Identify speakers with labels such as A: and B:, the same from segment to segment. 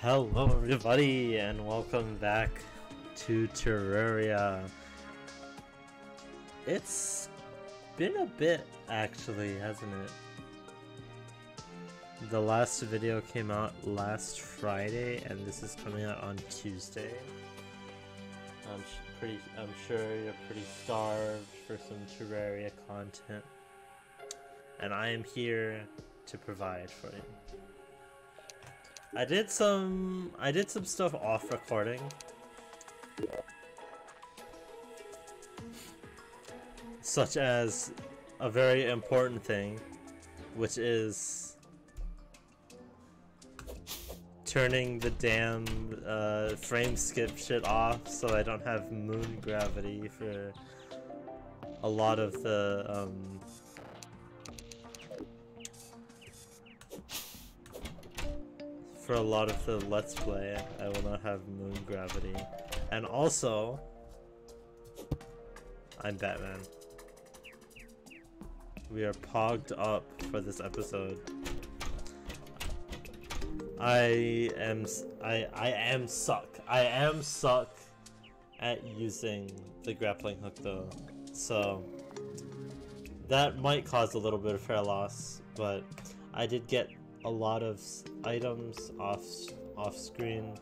A: Hello everybody and welcome back to Terraria. It's been a bit actually, hasn't it? The last video came out last Friday and this is coming out on Tuesday. I'm pretty I'm sure you're pretty starved for some Terraria content. And I am here to provide for you. I did some I did some stuff off recording. Such as a very important thing, which is turning the damn uh, frame skip shit off so I don't have moon gravity for a lot of the um, for a lot of the Let's Play, I will not have moon gravity. And also, I'm Batman. We are pogged up for this episode. I am I I am suck. I am suck at using the grappling hook though. So that might cause a little bit of hair loss, but I did get a lot of items off off screen.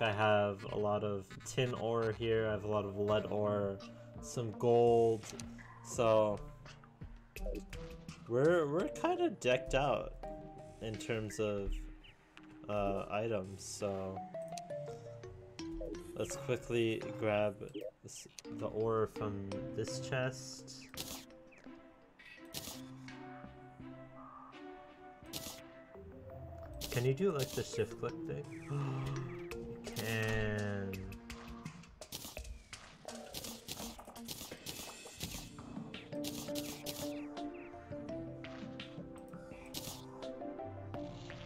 A: I have a lot of tin ore here. I have a lot of lead ore, some gold. So we're we're kind of decked out in terms of uh, items. So let's quickly grab the ore from this chest. Can you do like the shift click thing? can.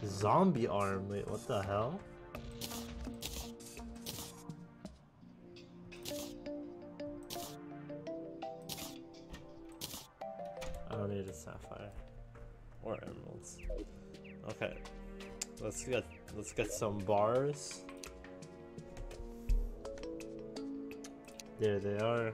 A: Zombie arm, wait, what the hell? Get let's get some bars. There they are.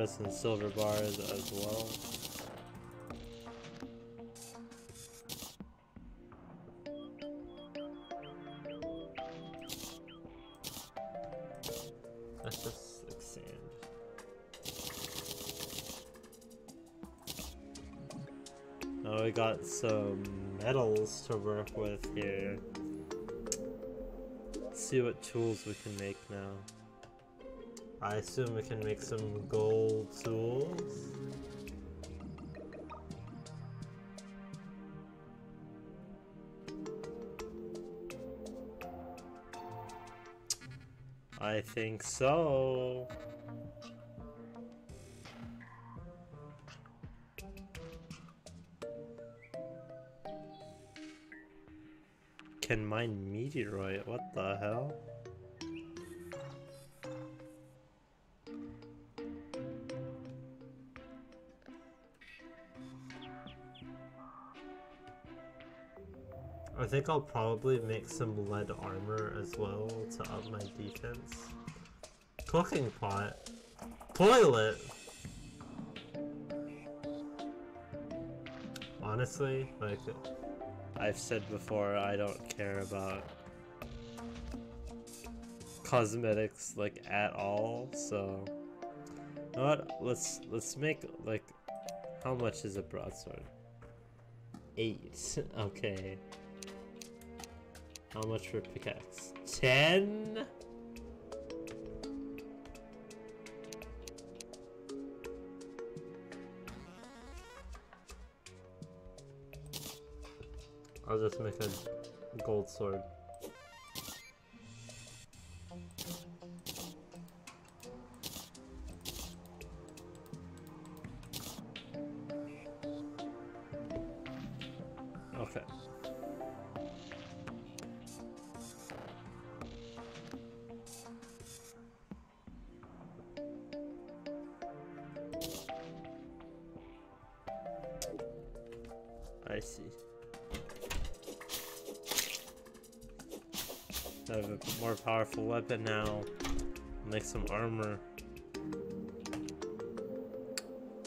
A: And silver bars as well. Now we got some metals to work with here. Let's see what tools we can make now. I assume we can make some gold tools. I think so. Can mine meteorite? What the hell? Think I'll probably make some lead armor as well to up my defense. Cooking pot. Toilet! Honestly, like, I've said before, I don't care about cosmetics, like, at all, so... You know what? Let's, let's make, like, how much is a broadsword? Eight. okay. How much for pickaxe? Ten? I'll just make a gold sword. Weapon now. Make some armor.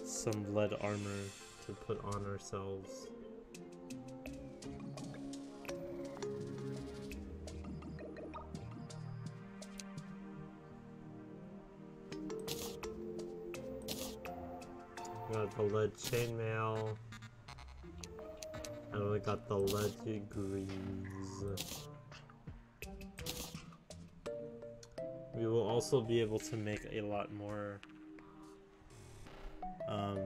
A: Some lead armor to put on ourselves. Got the lead chainmail. And we got the lead greaves. Also be able to make a lot more um,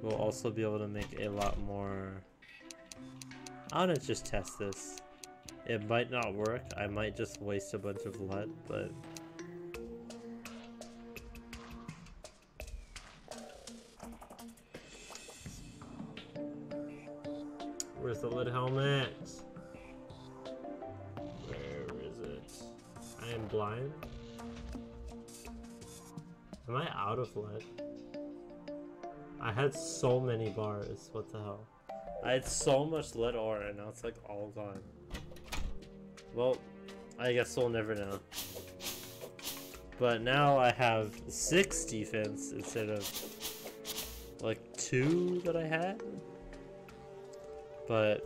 A: we'll also be able to make a lot more I want to just test this. It might not work. I might just waste a bunch of lead but I am. I out of lead? I had so many bars. What the hell? I had so much lead ore and now it's like all gone. Well, I guess we'll never know. But now I have six defense instead of like two that I had. But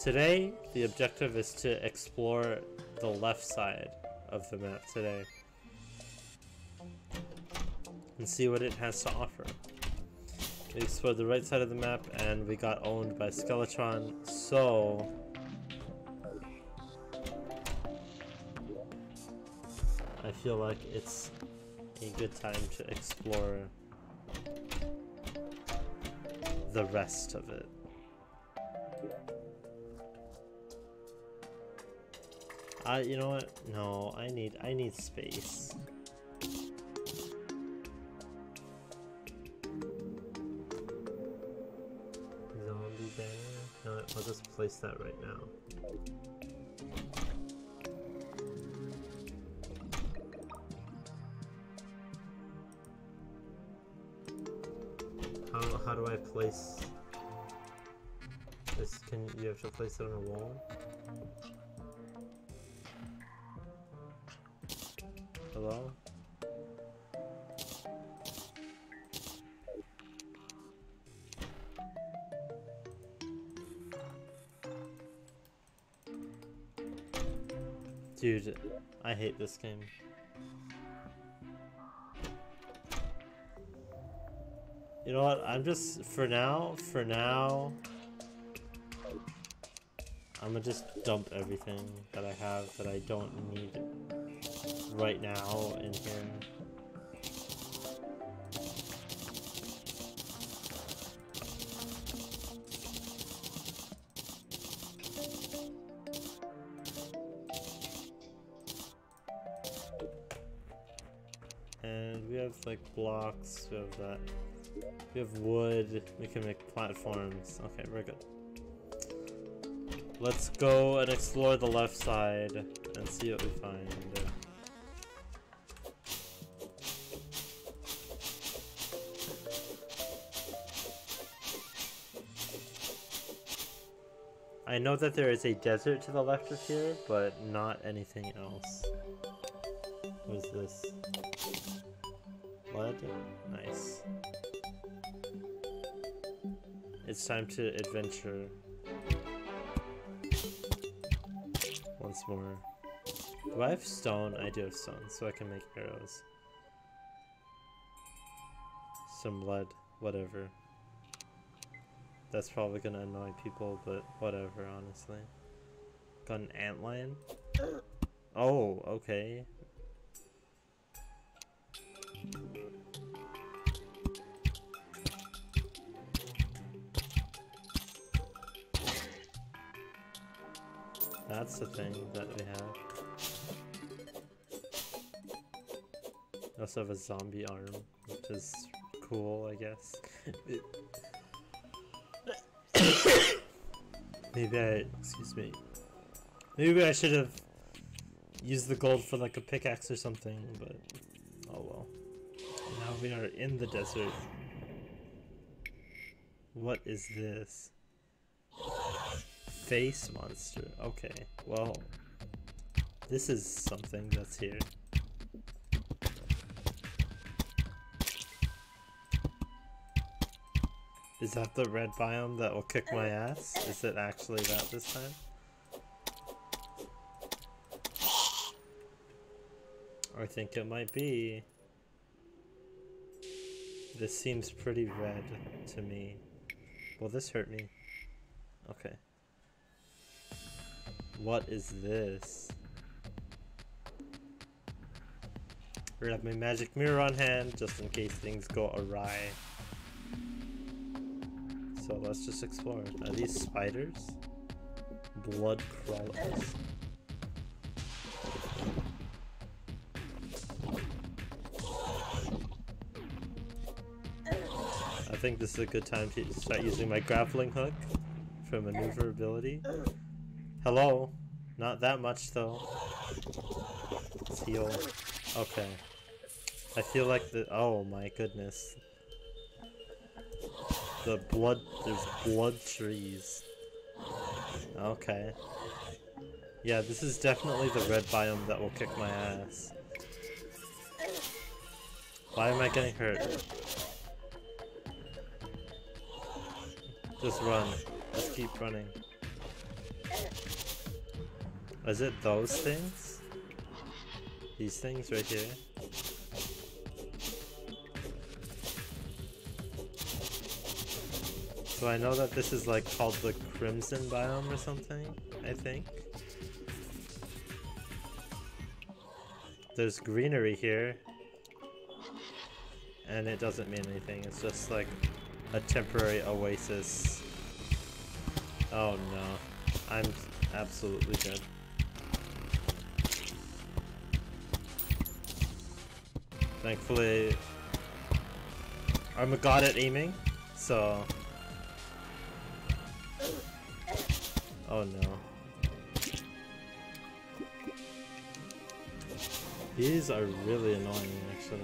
A: today, the objective is to explore the left side of the map today. And see what it has to offer. We explored the right side of the map and we got owned by Skeletron, so... I feel like it's a good time to explore the rest of it. I, you know what? No, I need, I need space. Zombie banner? No, I'll just place that right now. How, how do I place this? Can you have to place it on a wall? Dude, I hate this game. You know what? I'm just for now, for now I'm gonna just dump everything that I have that I don't need right now in here. And we have like blocks, we have that. We have wood, we can make platforms. Okay, we're good. Let's go and explore the left side and see what we find. I know that there is a desert to the left of here, but not anything else. What is this? Lead? Nice. It's time to adventure. Once more. Do I have stone? I do have stone, so I can make arrows. Some lead, whatever. That's probably gonna annoy people, but whatever, honestly. Got an antlion? Oh, okay. That's the thing that we have. We also have a zombie arm, which is cool, I guess. Maybe I, excuse me. Maybe I should have used the gold for like a pickaxe or something, but oh well. Now we are in the desert. What is this? Face monster. Okay, well, this is something that's here. Is that the red biome that will kick my ass? Is it actually that this time? I think it might be. This seems pretty red to me. Will this hurt me? Okay. What is this? I have my magic mirror on hand just in case things go awry. So let's just explore. Are these spiders? Blood crawlers. I think this is a good time to start using my grappling hook for maneuverability. Hello? Not that much though. Let's heal. Okay. I feel like the- oh my goodness. The blood, there's blood trees. Okay. Yeah, this is definitely the red biome that will kick my ass. Why am I getting hurt? Just run. Just keep running. Is it those things? These things right here? So I know that this is like called the Crimson Biome or something, I think. There's greenery here. And it doesn't mean anything, it's just like a temporary oasis. Oh no, I'm absolutely dead. Thankfully, I'm a god at aiming, so... Oh no. These are really annoying, actually.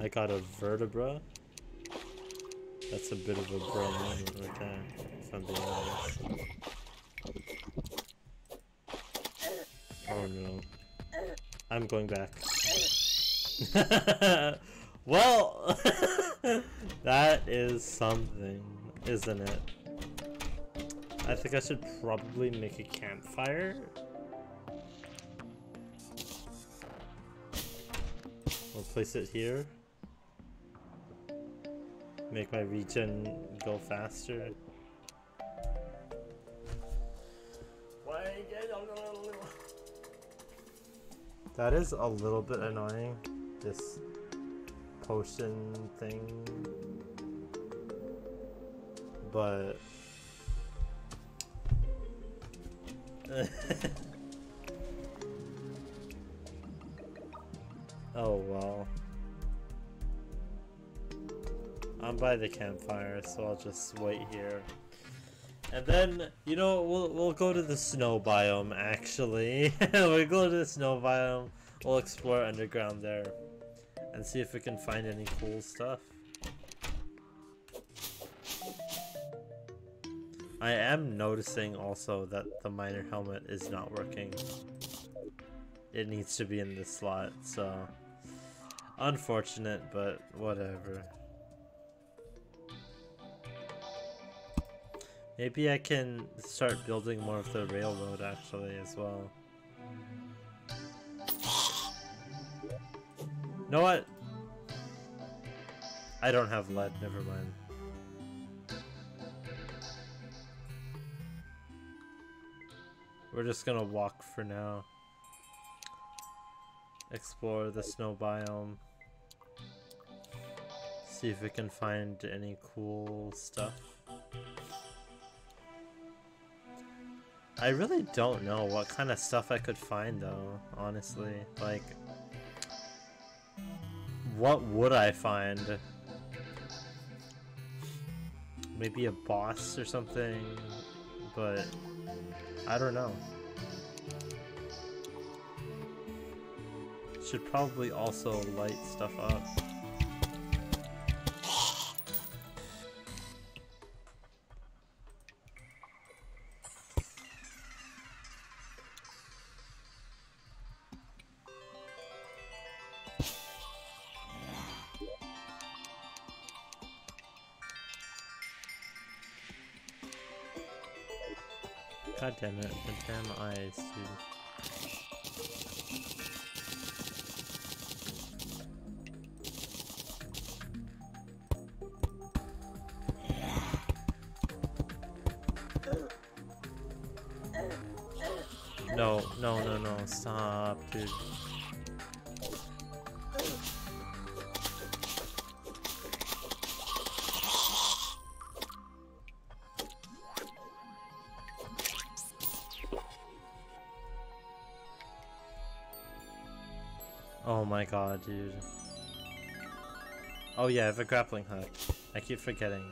A: I got a vertebra. That's a bit of a bro moment right there, if I'm being honest. Oh no. I'm going back. well, that is something, isn't it? I think I should probably make a campfire. We'll place it here. Make my regen go faster. That is a little bit annoying, this potion thing. But... oh well. I'm by the campfire, so I'll just wait here. And then, you know, we'll we'll go to the snow biome. Actually, we'll go to the snow biome. We'll explore underground there, and see if we can find any cool stuff. I am noticing also that the miner helmet is not working. It needs to be in this slot, so unfortunate, but whatever. Maybe I can start building more of the railroad actually as well. Know what? I don't have lead, never mind. We're just gonna walk for now. Explore the snow biome. See if we can find any cool stuff. I really don't know what kind of stuff I could find though, honestly. Like, what would I find? Maybe a boss or something, but I don't know. Should probably also light stuff up. Damn it, damn eyes, dude. God, dude. Oh yeah, I have a grappling hook. I keep forgetting.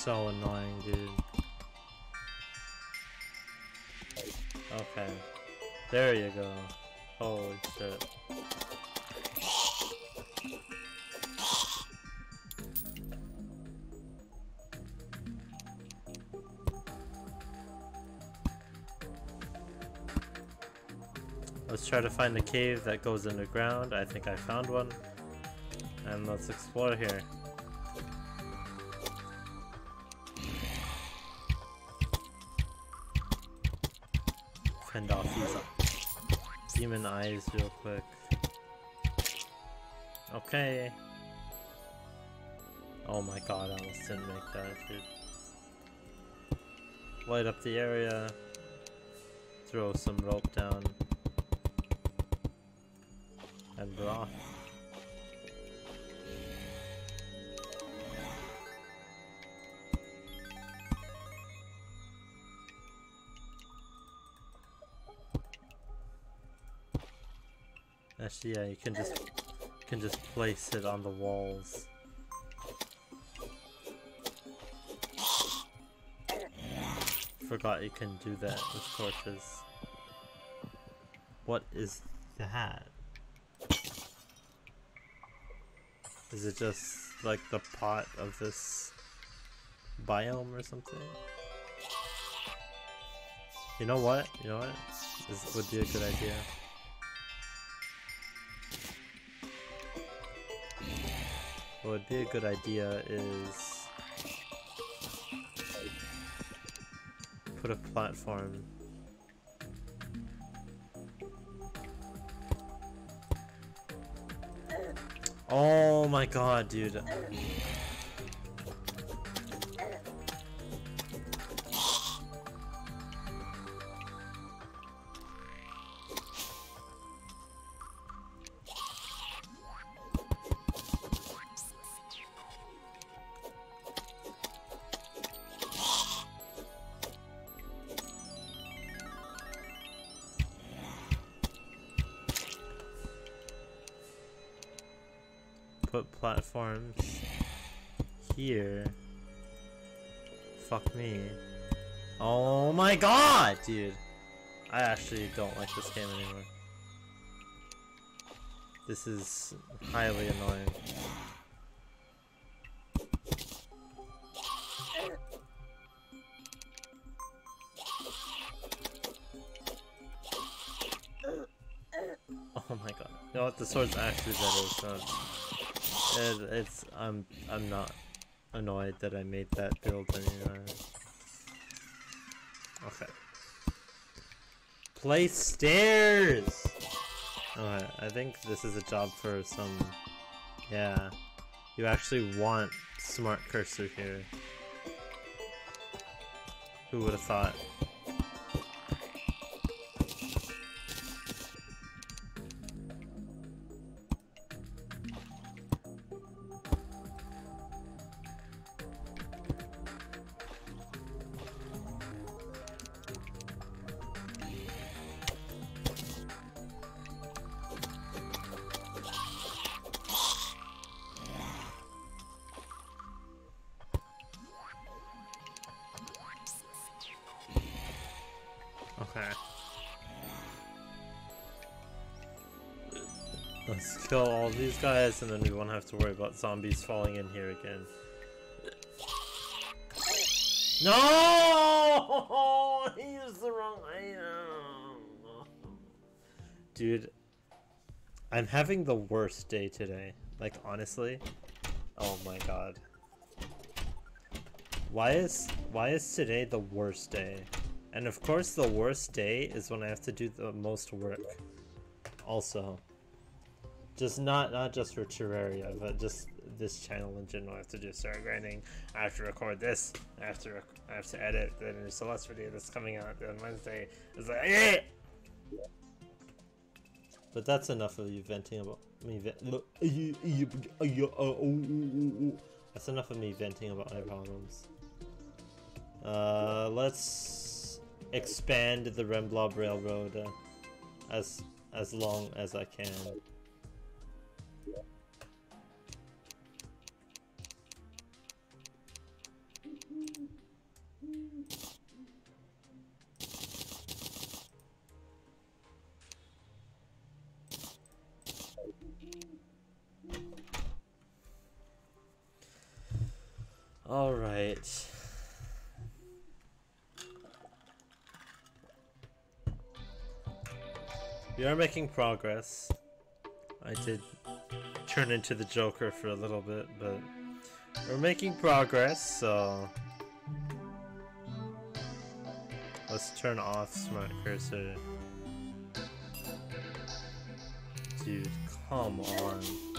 A: So annoying, dude. Okay. There you go. Holy shit. Let's try to find a cave that goes underground. I think I found one. And let's explore here. Demon eyes real quick. Okay. Oh my god, I almost didn't make that, dude. Light up the area. Throw some rope down. And we're off. Yeah, you can just you can just place it on the walls. Forgot you can do that with torches. What is that? Is it just like the pot of this biome or something? You know what? You know what? This would be a good idea. What would be a good idea is put a platform Oh my god, dude. put platforms here. Fuck me. Oh my god, dude! I actually don't like this game anymore. This is highly annoying. Oh my god. You know what, the sword's actually better, so... It, it's. I'm. I'm not annoyed that I made that build anyway. Okay. Place stairs. Alright, I think this is a job for some. Yeah, you actually want smart cursor here. Who would have thought? And then we won't have to worry about zombies falling in here again. No! He used the wrong item. Dude, I'm having the worst day today. Like, honestly. Oh my god. Why is why is today the worst day? And of course the worst day is when I have to do the most work. Also. Just not not just for Terraria, but just this channel in general. I have to do start grinding. I have to record this. I have to I have to edit. Then there's the last video that's coming out on Wednesday. It's like yeah. But that's enough of you venting about me. That's enough of me venting about my problems. Uh, let's expand the Remblob Railroad uh, as as long as I can. All right. We are making progress. I did turn into the Joker for a little bit, but we're making progress, so let's turn off Smart Cursor. Dude, come on.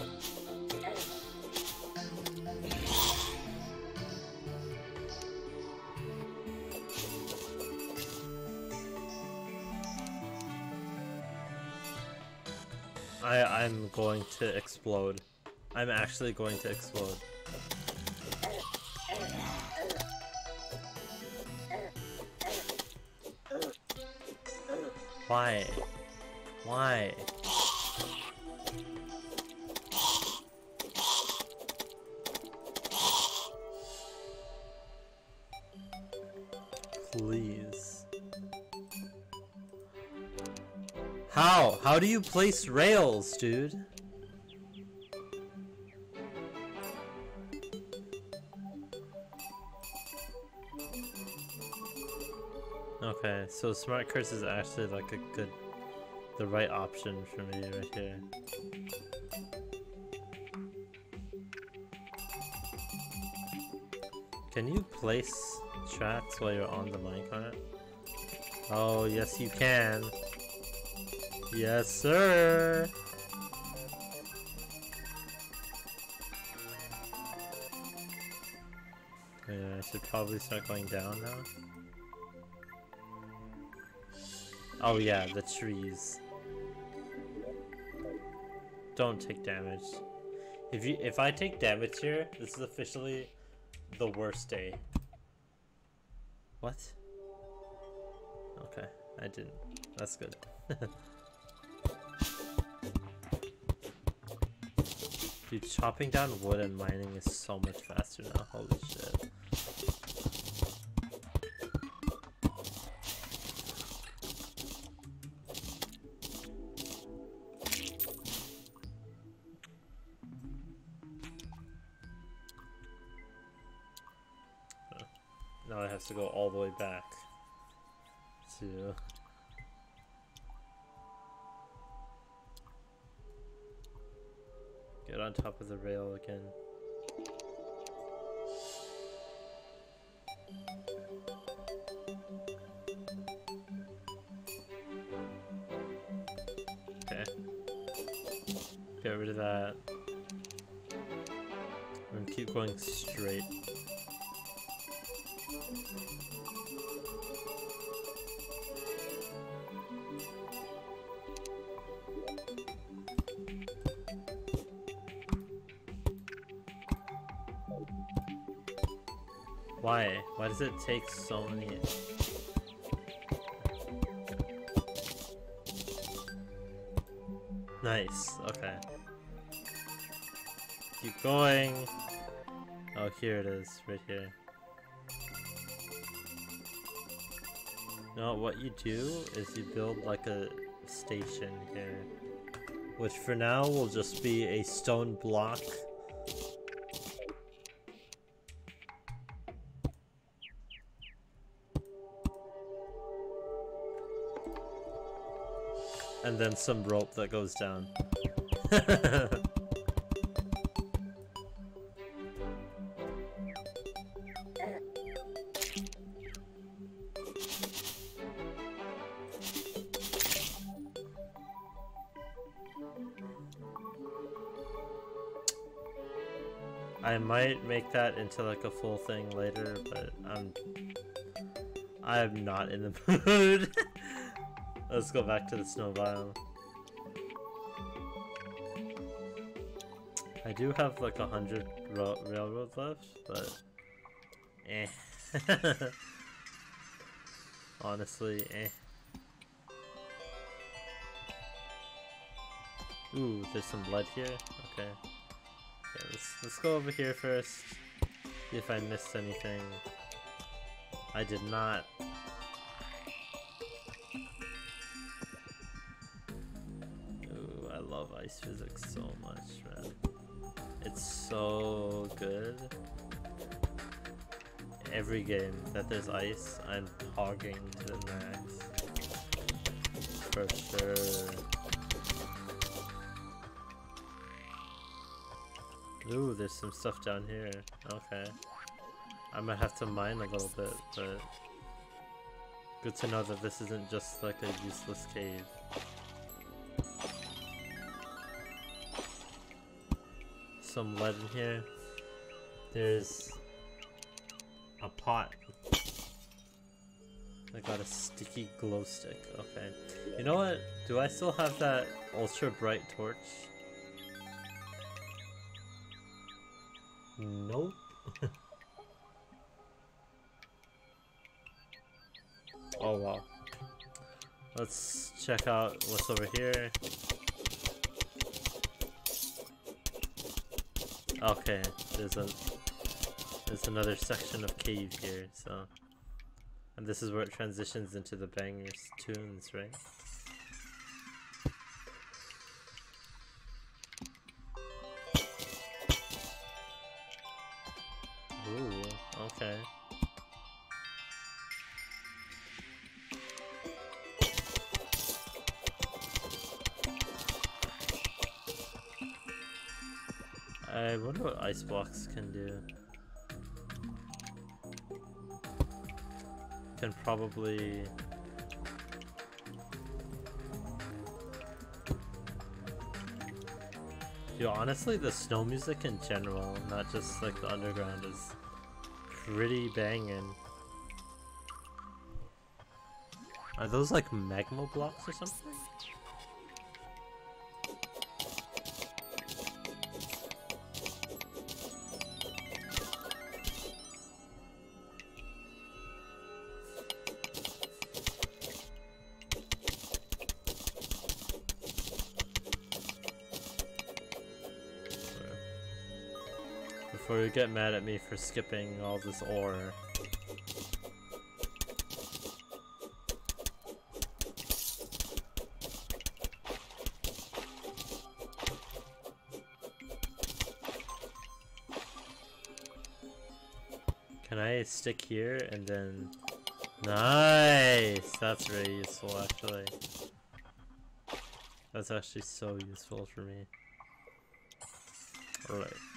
A: I, I'm going to explode. I'm actually going to explode. Why? Why? How? Do you place rails, dude? Okay, so smart curse is actually like a good, the right option for me right here. Can you place tracks while you're on the minecart? Oh, yes you can. Yes, sir. Yeah, I should probably start going down now. Oh yeah, the trees. Don't take damage. If you if I take damage here, this is officially the worst day. What? Okay, I didn't. That's good. Dude, chopping down wood and mining is so much faster now. Holy shit. Now it has to go all the way back to on top of the rail again. Okay. Get rid of that. And keep going straight. Why? Why does it take so many? Nice, okay. Keep going. Oh, here it is, right here. No, what you do is you build like a station here. Which for now will just be a stone block and then some rope that goes down. I might make that into like a full thing later, but I'm I'm not in the mood. Let's go back to the snow biome. I do have like a hundred railroads left, but eh. Honestly, eh. Ooh, there's some blood here. Okay. okay let's let's go over here first. See if I missed anything. I did not. Physics so much, man. It's so good. Every game that there's ice, I'm hogging to the max. For sure. Ooh, there's some stuff down here. Okay. I might have to mine a little bit, but good to know that this isn't just like a useless cave. Some lead in here. There's a pot. I got a sticky glow stick. Okay. You know what? Do I still have that ultra bright torch? Nope. oh wow. Let's check out what's over here. Okay, there's a there's another section of cave here, so and this is where it transitions into the bangers tunes, right? Ice blocks can do. Can probably... Yo, honestly, the snow music in general, not just like the underground, is pretty banging. Are those like magma blocks or something? Get mad at me for skipping all this ore. Can I stick here and then... Nice! That's very useful actually. That's actually so useful for me. Alright.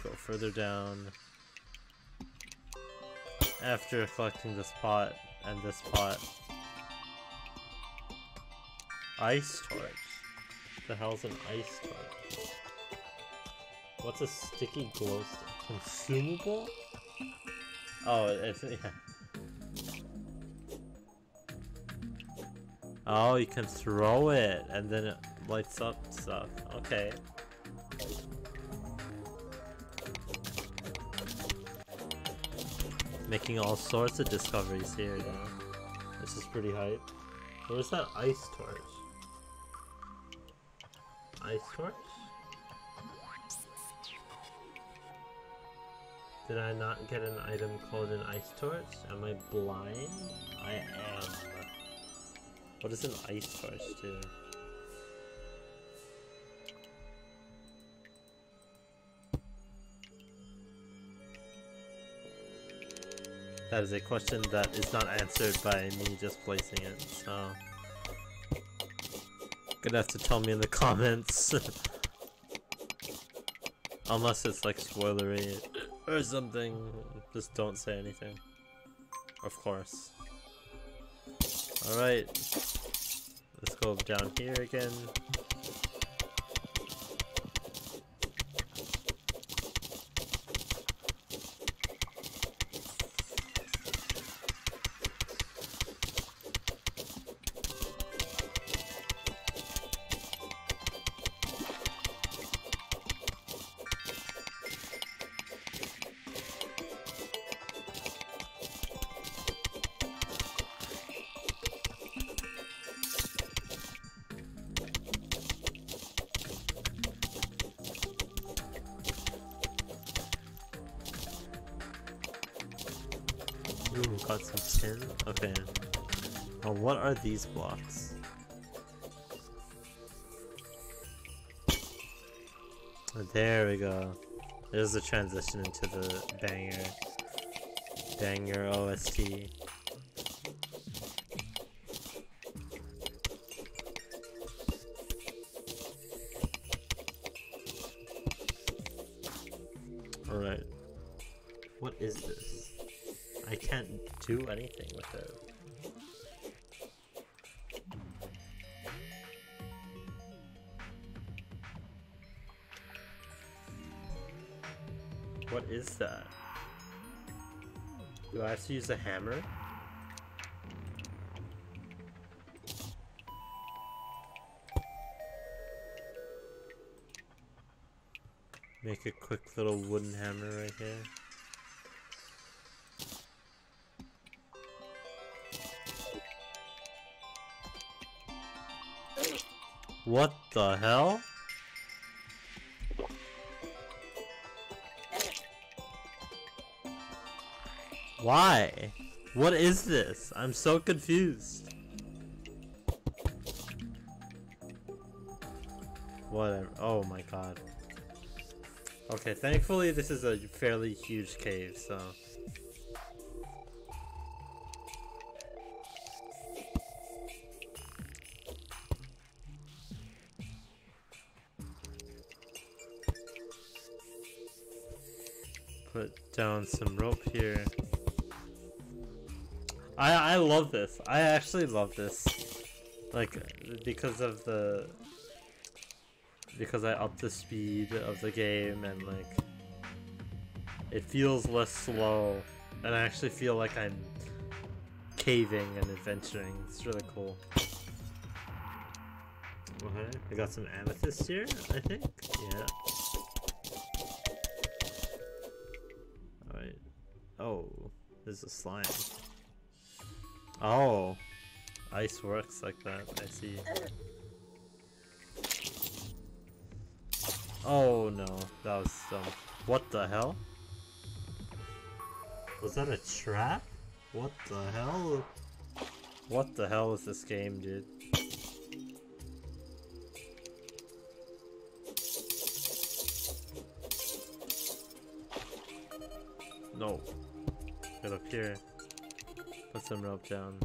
A: Go further down. After collecting this pot and this pot. Ice torch. The hell's an ice torch? What's a sticky glow stick? Consumable? Oh, it's yeah. Oh, you can throw it and then it lights up stuff. Okay. Making all sorts of discoveries here, know? This is pretty hype. Where's that ice torch? Ice torch? Did I not get an item called an ice torch? Am I blind? I am. What does an ice torch do? That is a question that is not answered by me just placing it, so... Gonna have to tell me in the comments. Unless it's like spoilery or something, just don't say anything. Of course. Alright. Let's go down here again. Are these blocks? There we go. There's the transition into the banger. Banger OST. Alright. What is this? I can't do anything with it. That? Do I have to use a hammer? Make a quick little wooden hammer right here. What the hell? Why? What is this? I'm so confused. Whatever. Oh my god. Okay, thankfully this is a fairly huge cave, so... love this. I actually love this. Like because of the because I upped the speed of the game and like it feels less slow and I actually feel like I'm caving and adventuring. It's really cool. Okay, I got some amethyst here, I think. Yeah. Alright. Oh, there's a slime. Oh, ice works like that, I see. Oh no, that was dumb. What the hell? Was that a trap? What the hell? What the hell is this game, dude? No. Get up here. Put some rope down.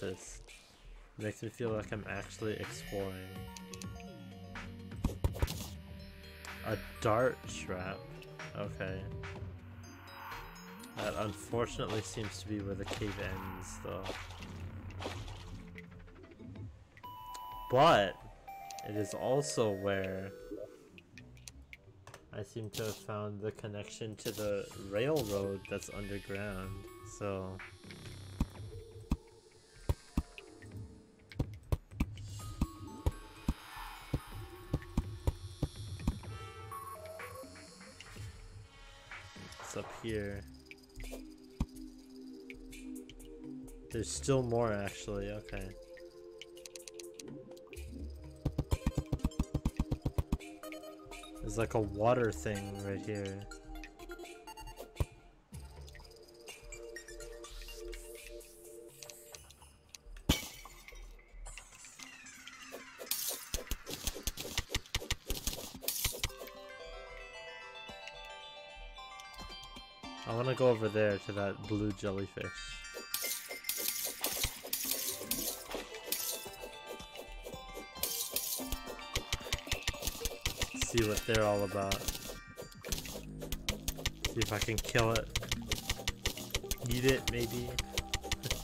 A: This. It makes me feel like I'm actually exploring. A dart trap. Okay. That unfortunately seems to be where the cave ends, though. But, it is also where I seem to have found the connection to the railroad that's underground, so... still more actually, okay. There's like a water thing right here. I want to go over there to that blue jellyfish. See what they're all about. See if I can kill it. Eat it, maybe.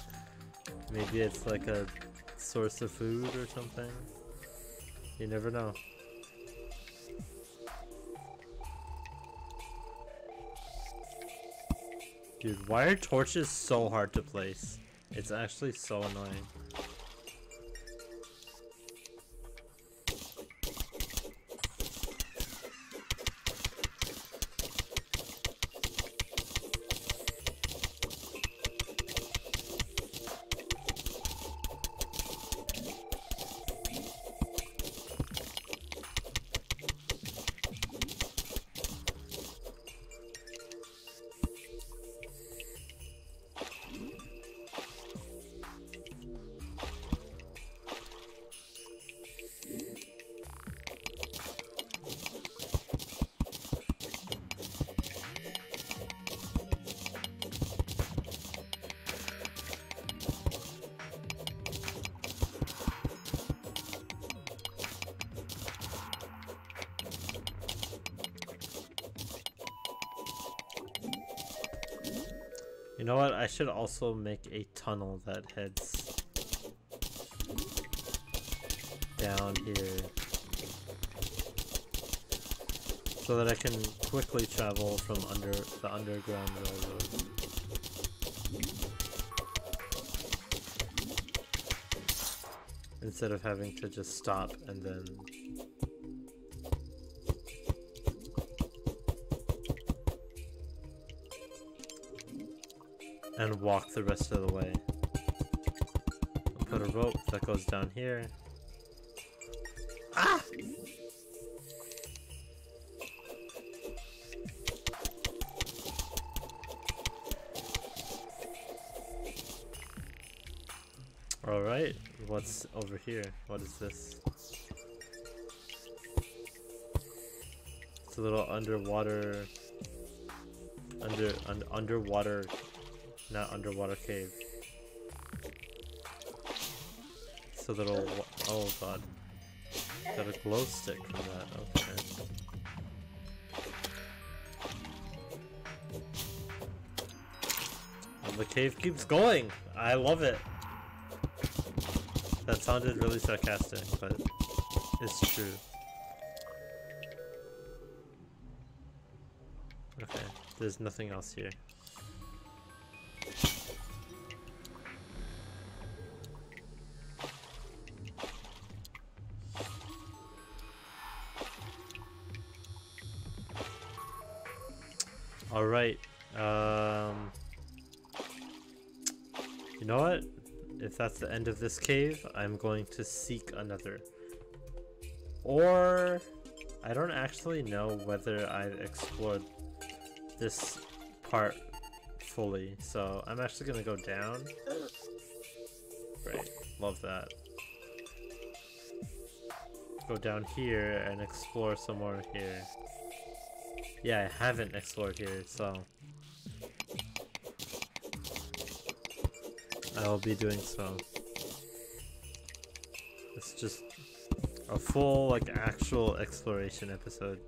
A: maybe it's like a source of food or something. You never know. Dude, why are torches so hard to place? It's actually so annoying. Should also make a tunnel that heads down here. So that I can quickly travel from under the underground railroad. Instead of having to just stop and then and walk the rest of the way. I'll put a rope that goes down here. Ah! Alright, what's over here? What is this? It's a little underwater under un underwater not underwater cave. A little. Oh god. Got a glow stick from that. Okay. And the cave keeps going. I love it. That sounded really sarcastic, but it's true. Okay, there's nothing else here. That's the end of this cave, I'm going to seek another. Or... I don't actually know whether I've explored this part fully, so I'm actually gonna go down. Great, love that. Go down here and explore some more here. Yeah, I haven't explored here, so... I will be doing so. It's just a full, like, actual exploration episode.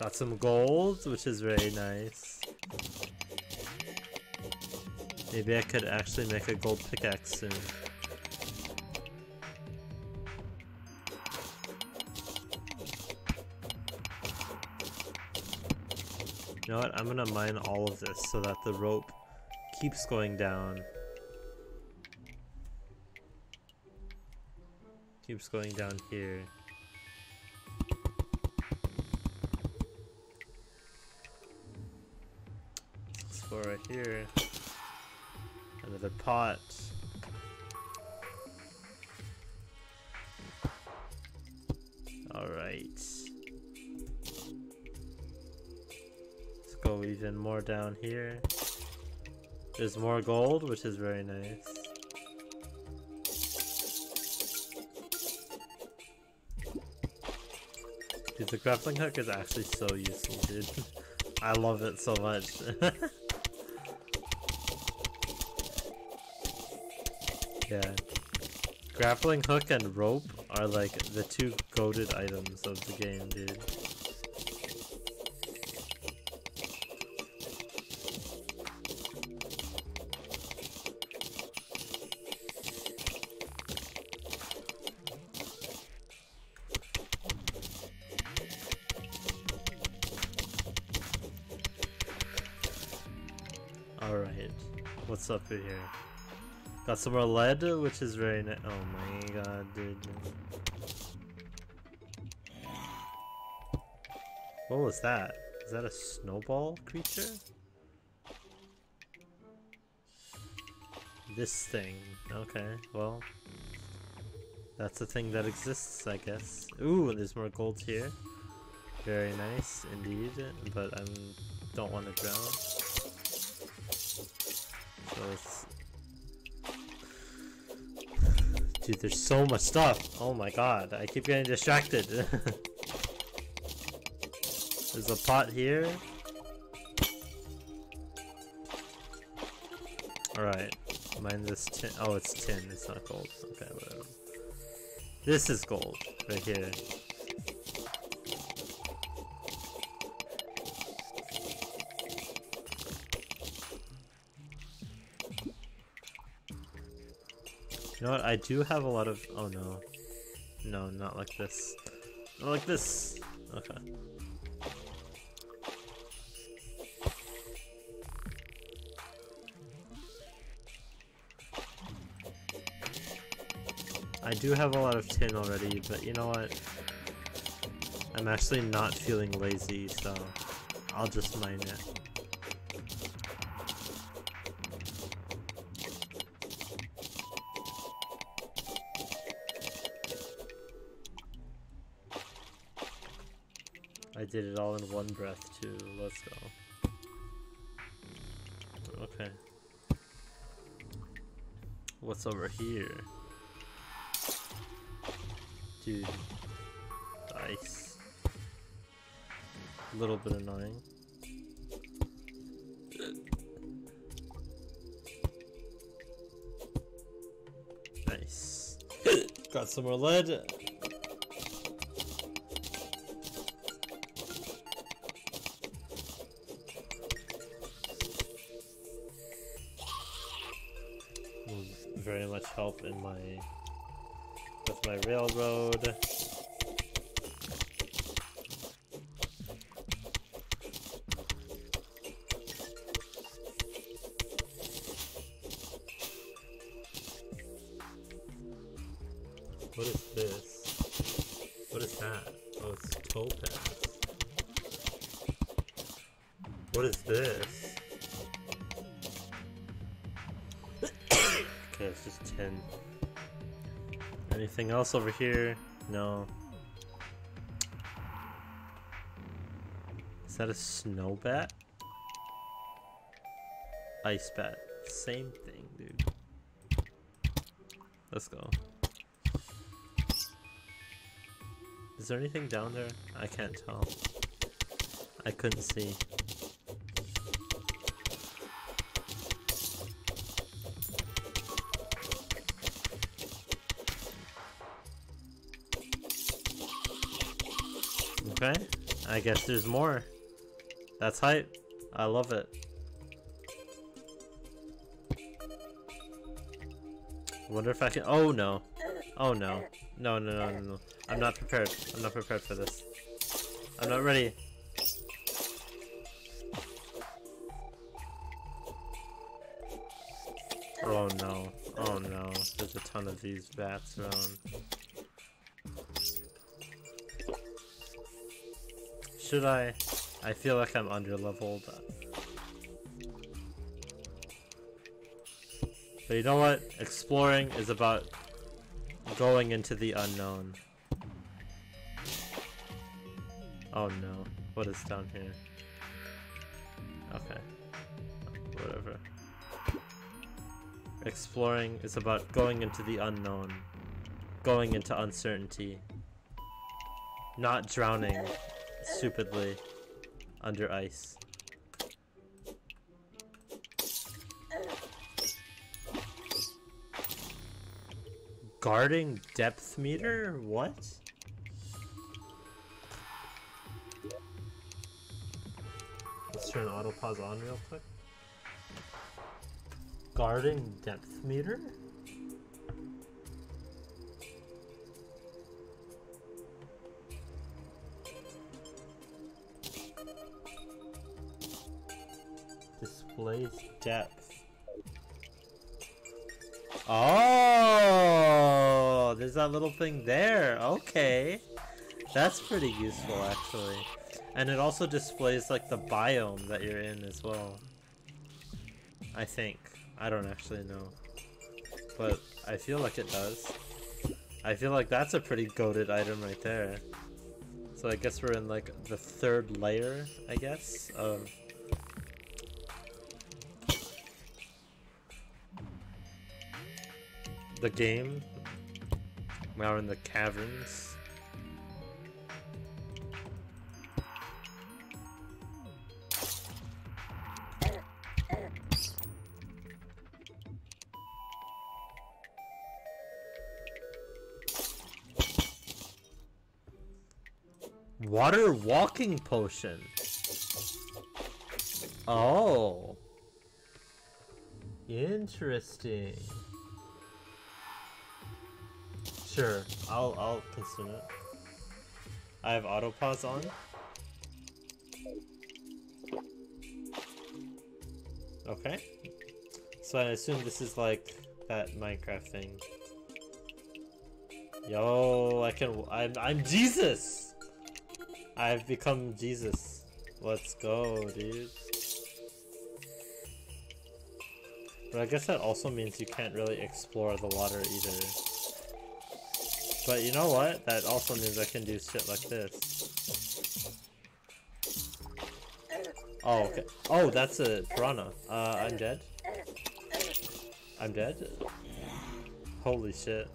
A: Got some gold, which is very nice. Maybe I could actually make a gold pickaxe soon. Know what? I'm gonna mine all of this so that the rope keeps going down. Keeps going down here. Let's go right here. Another pot. Alright. Even more down here. There's more gold, which is very nice. Dude, the grappling hook is actually so useful, dude. I love it so much. yeah. Grappling hook and rope are like the two goaded items of the game, dude. Up here? Got some more lead, which is very nice. Oh my god, dude. What was that? Is that a snowball creature? This thing. Okay, well. That's a thing that exists, I guess. Ooh, there's more gold here. Very nice, indeed. But I don't want to drown. Let's... Dude, there's so much stuff. Oh my god, I keep getting distracted. there's a pot here. Alright, mine this tin. Oh, it's tin, it's not gold. Okay, whatever. This is gold, right here. You know what? I do have a lot of. Oh no. No, not like this. Not like this. Okay. I do have a lot of tin already, but you know what? I'm actually not feeling lazy, so I'll just mine it. Did it all in one breath too. Let's go. Okay. What's over here? Dude. Ice. A little bit annoying. Nice. Got some more lead. Else over here? No. Is that a snow bat? Ice bat. Same thing, dude. Let's go. Is there anything down there? I can't tell. I couldn't see. Okay, I guess there's more. That's hype. I love it. Wonder if I can- oh no. Oh no. No, no, no, no, no. I'm not prepared. I'm not prepared for this. I'm not ready. Oh no. Oh no. There's a ton of these bats around. Should I? I feel like I'm under leveled. But you know what? Exploring is about going into the unknown. Oh no. What is down here? Okay. Whatever. Exploring is about going into the unknown. Going into uncertainty. Not drowning stupidly under ice. Guarding depth meter? What? Let's turn auto pause on real quick. Guarding depth meter? Depth. Oh, there's that little thing there. Okay. That's pretty useful actually. And it also displays like the biome that you're in as well. I think. I don't actually know. But I feel like it does. I feel like that's a pretty goaded item right there. So I guess we're in like the third layer, I guess, of the game. We are in the caverns. Water walking potion. Oh. Interesting. Sure, I'll I'll consume it. I have auto pause on. Okay. So I assume this is like that Minecraft thing. Yo, I can I'm I'm Jesus. I've become Jesus. Let's go, dude. But I guess that also means you can't really explore the water either. But you know what? That also means I can do shit like this. Oh, okay. Oh, that's a piranha. Uh, I'm dead. I'm dead? Holy shit.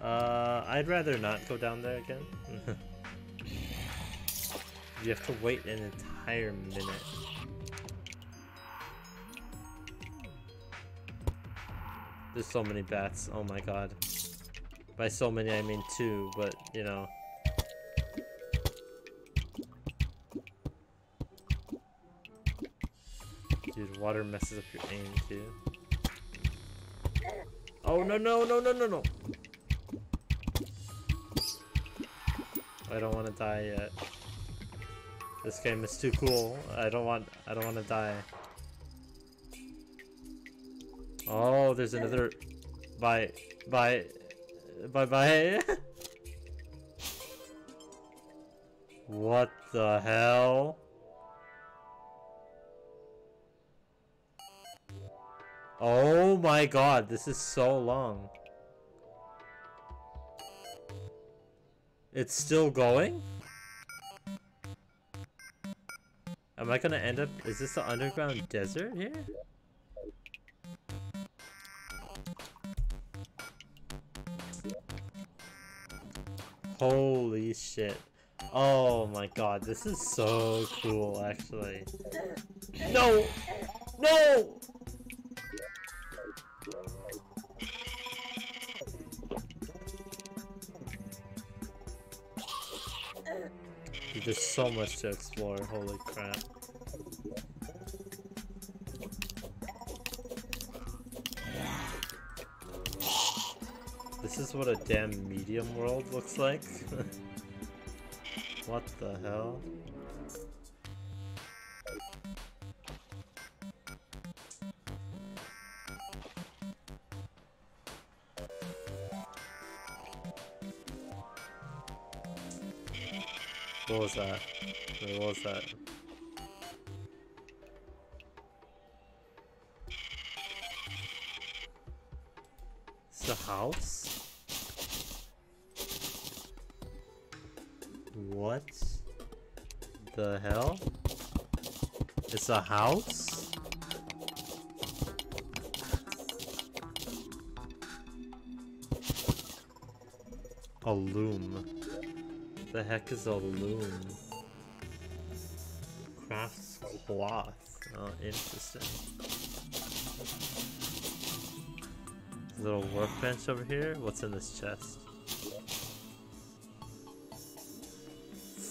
A: Uh, I'd rather not go down there again. you have to wait an entire minute. There's so many bats, oh my god. By so many I mean two, but you know. Dude, water messes up your aim too. Oh no no no no no no! I don't want to die yet. This game is too cool. I don't want I don't want to die. Oh, there's another bye bye bye bye. what the hell? Oh my god, this is so long. It's still going? Am I gonna end up- is this the underground desert here? Holy shit. Oh my god, this is so cool, actually. No! No! There's so much to explore, holy crap. This is what a damn medium world looks like? what the hell? What was that? What was that? It's a house? What the hell? It's a house? A loom. The heck is a loom? Crafts cloth. Oh, interesting. Little workbench over here. What's in this chest?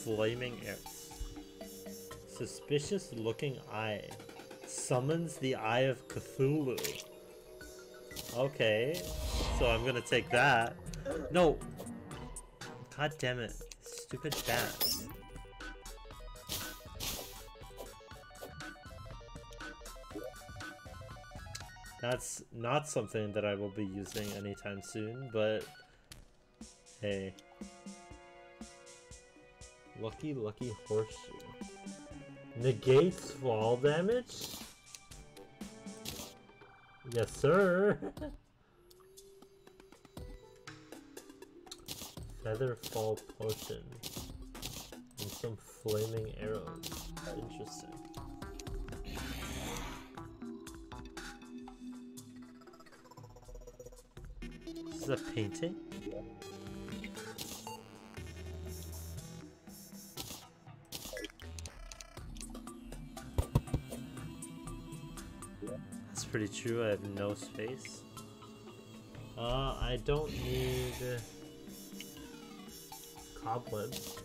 A: Flaming air. Suspicious looking eye. Summons the Eye of Cthulhu. Okay. So I'm gonna take that. No! God damn it. Stupid bat. That's not something that I will be using anytime soon, but hey. Lucky Lucky Horseshoe. Negates fall damage? Yes, sir. Feather Fall Potion. And some flaming arrows. Interesting. This is a painting? Pretty true, I have no space. Uh, I don't need cobwebs.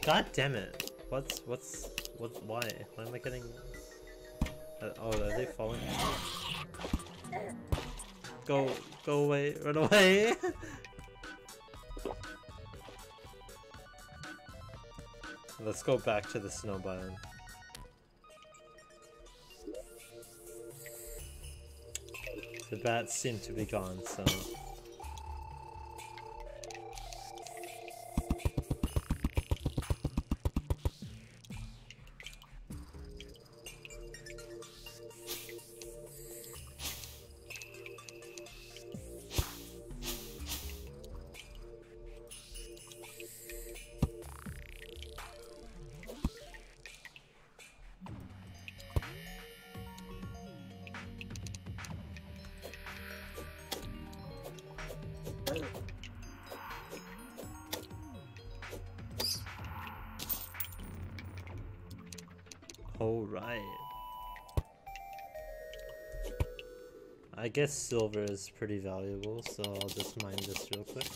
A: God damn it! What's what's what? Why? Why am I getting? Uh, oh, are they falling? Go go away! Run away! Let's go back to the snow biome. The bats seem to be gone, so... Alright. I guess silver is pretty valuable, so I'll just mine this real quick.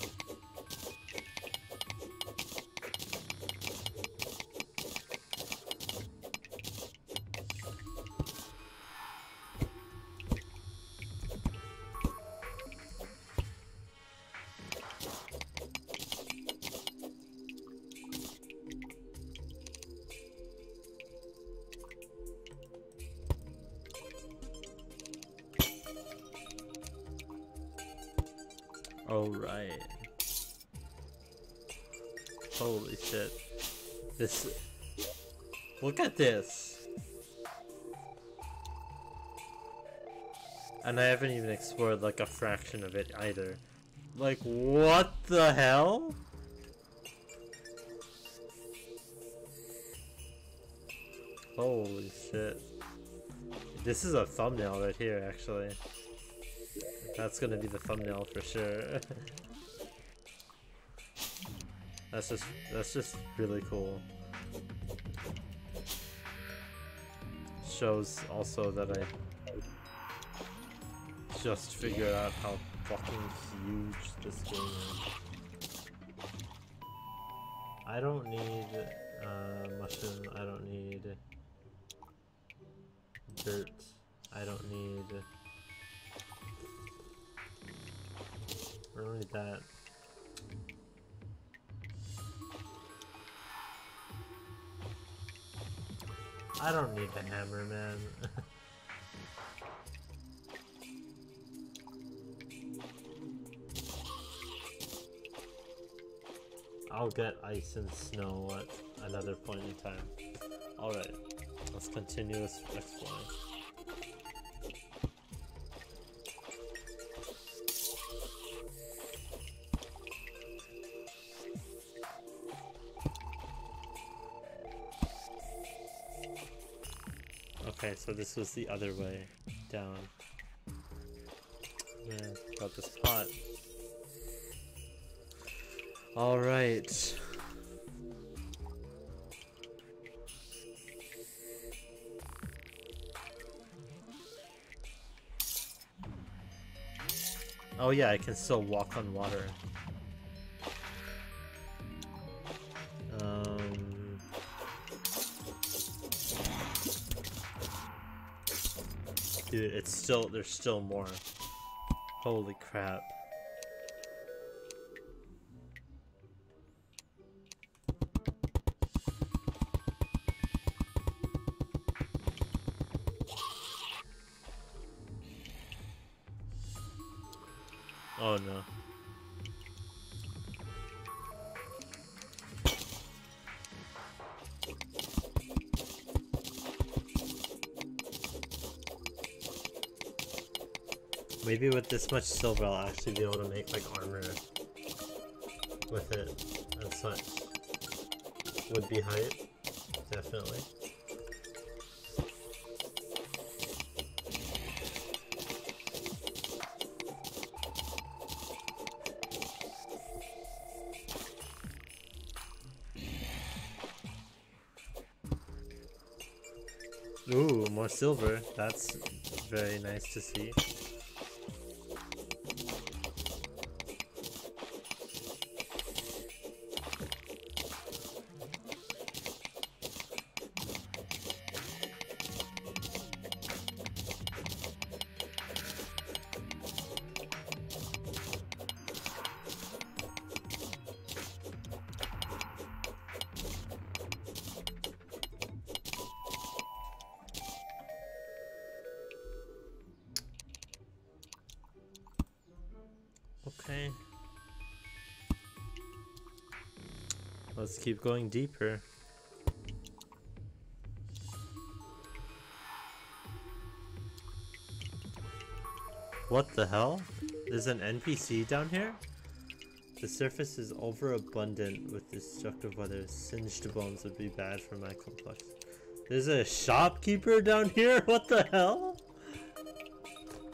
A: And I haven't even explored like a fraction of it either. Like, what the hell? Holy shit. This is a thumbnail right here, actually. That's gonna be the thumbnail for sure. that's just that's just really cool. Shows also that I just figured out how fucking huge this game is. I don't need uh, mushroom. I don't need dirt. I don't need. I don't need that. I don't need the hammer, man. I'll get ice and snow at another point in time. Alright, let's continue this exploring. Okay, so this was the other way down. Got this pot. All right. Oh yeah, I can still walk on water. Um... Dude, it's still, there's still more. Holy crap. Maybe with this much silver I'll actually be able to make like armor with it and such. Would be hype, definitely. Ooh, more silver. That's very nice to see. Let's keep going deeper. What the hell? There's an NPC down here? The surface is overabundant with destructive weather. Singed bones would be bad for my complex. There's a shopkeeper down here? What the hell?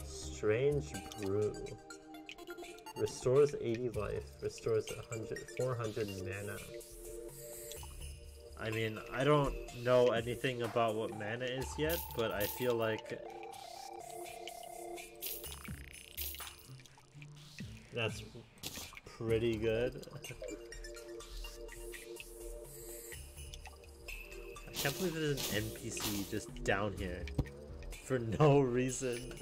A: Strange brew. Restores 80 life. Restores 100, 400 mana. I mean, I don't know anything about what mana is yet, but I feel like... That's pretty good. I can't believe there's an NPC just down here for no reason.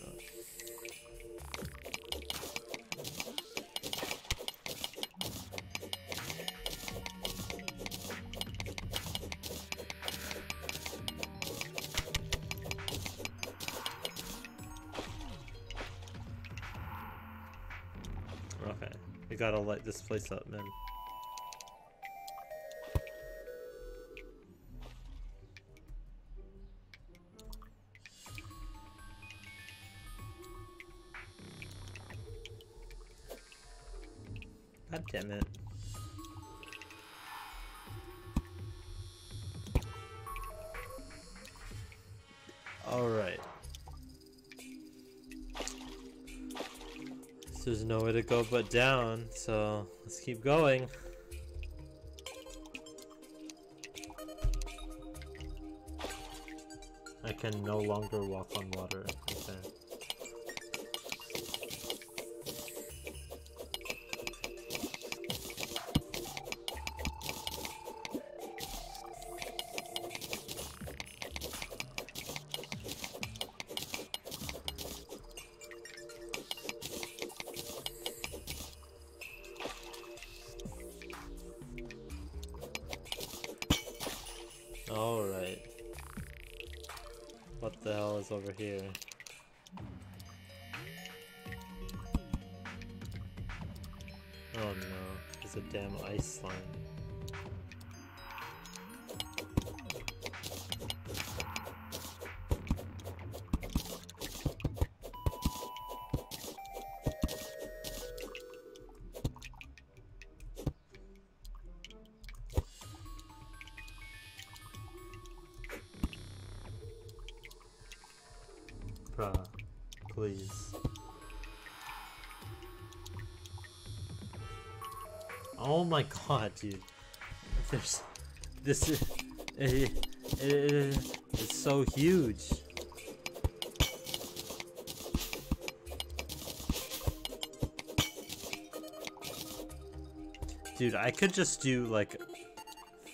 A: This place up, man. To go but down, so let's keep going. I can no longer walk on water. Over here? Oh no, there's a damn ice slime. Please. Oh my god, dude. There's this is it, it, it's so huge. Dude, I could just do like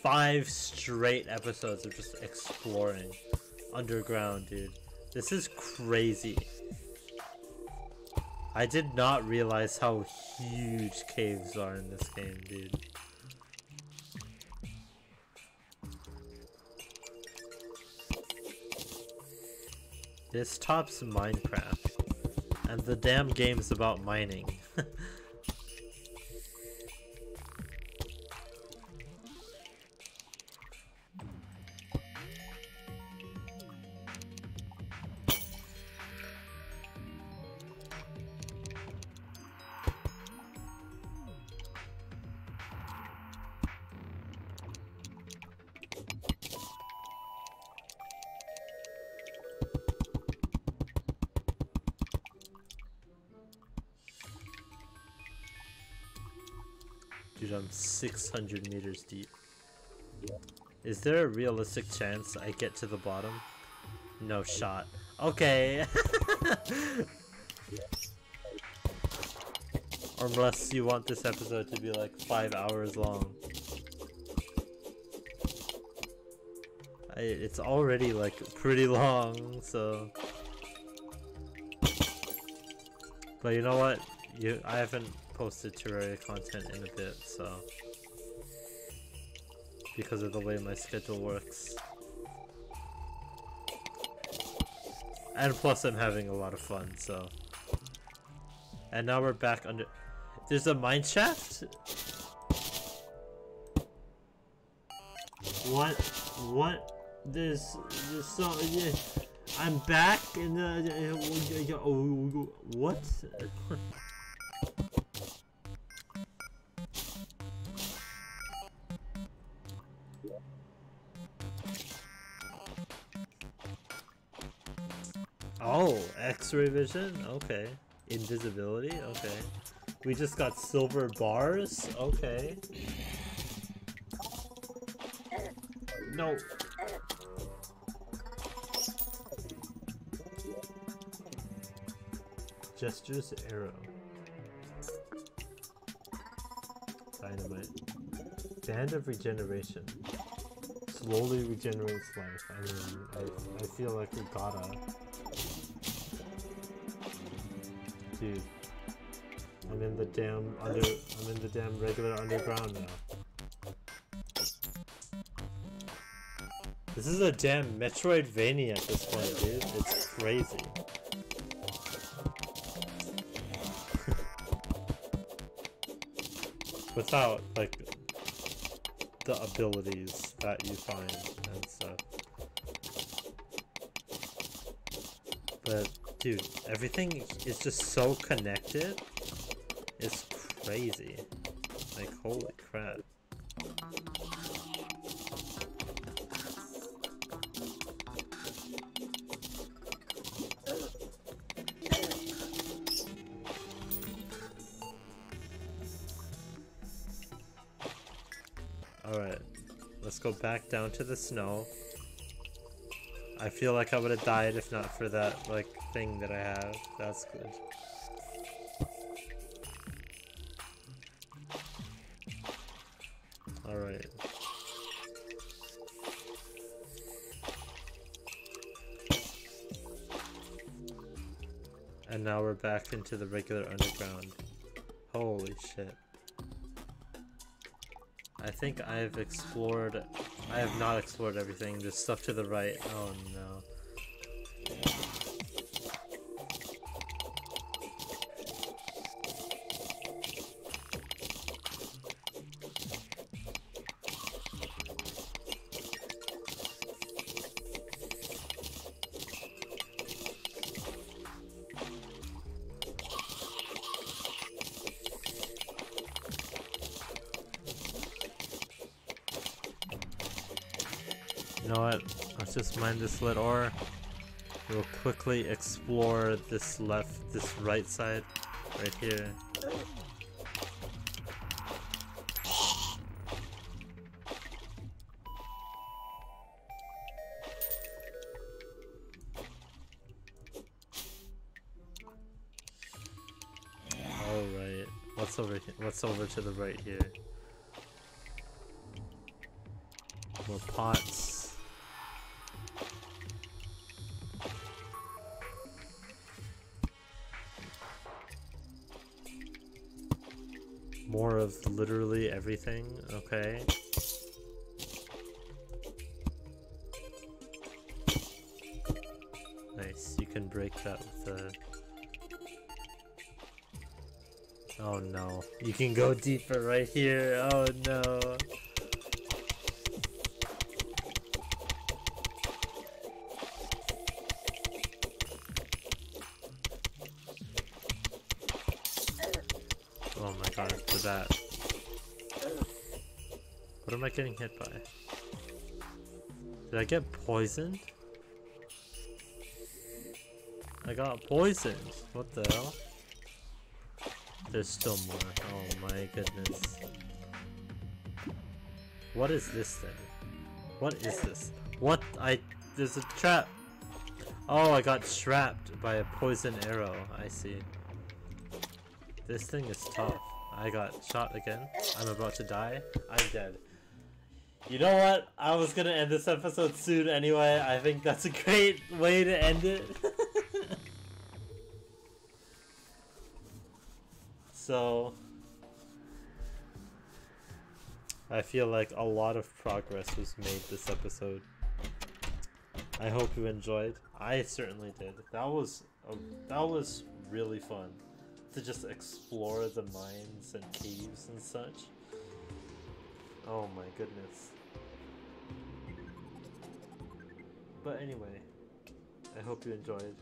A: five straight episodes of just exploring underground, dude. This is crazy. I did not realize how huge caves are in this game, dude. This tops Minecraft. And the damn game's about mining. Dude, I'm 600 meters deep. Is there a realistic chance I get to the bottom? No shot. Okay. or unless you want this episode to be like five hours long. I, it's already like pretty long, so. But you know what? You, I haven't posted Terraria content in a bit, so because of the way my schedule works. And plus I'm having a lot of fun, so. And now we're back under- There's a mine shaft? What? What? There's, there's so- yeah. I'm back in the- uh, oh, what? X-ray vision? Okay. Invisibility? Okay. We just got silver bars? Okay. No. Jester's arrow. Dynamite. Band of regeneration. Slowly regenerates life. I mean, I, I feel like we gotta. Dude. I'm in the damn under I'm in the damn regular underground now. This is a damn Metroidvania at this point, dude. It's crazy. Without like the abilities that you find and stuff. But dude, everything is just so connected. It's crazy. Like holy crap. Alright, let's go back down to the snow. I feel like I would have died if not for that, like, thing that I have. That's good. Alright. And now we're back into the regular underground. Holy shit. I think I've explored I have not explored everything. There's stuff to the right. Oh no. Mine this lit ore. We'll quickly explore this left, this right side, right here. Alright, what's over here? What's over to the right here? More pots. More of literally everything, okay. Nice, you can break that with a... Oh no, you can go deeper right here, oh no. Getting hit by? Did I get poisoned? I got poisoned. What the hell? There's still more. Oh my goodness. What is this thing? What is this? What? I... There's a trap! Oh, I got trapped by a poison arrow. I see. This thing is tough. I got shot again. I'm about to die. I'm dead. You know what? I was gonna end this episode soon anyway. I think that's a great way to end it. so... I feel like a lot of progress was made this episode. I hope you enjoyed. I certainly did. That was a, that was really fun to just explore the mines and caves and such. Oh my goodness. But anyway, I hope you enjoyed.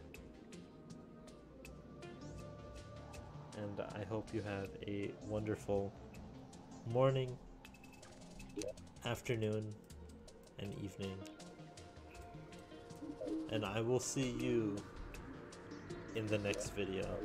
A: And I hope you have a wonderful morning, afternoon, and evening. And I will see you in the next video.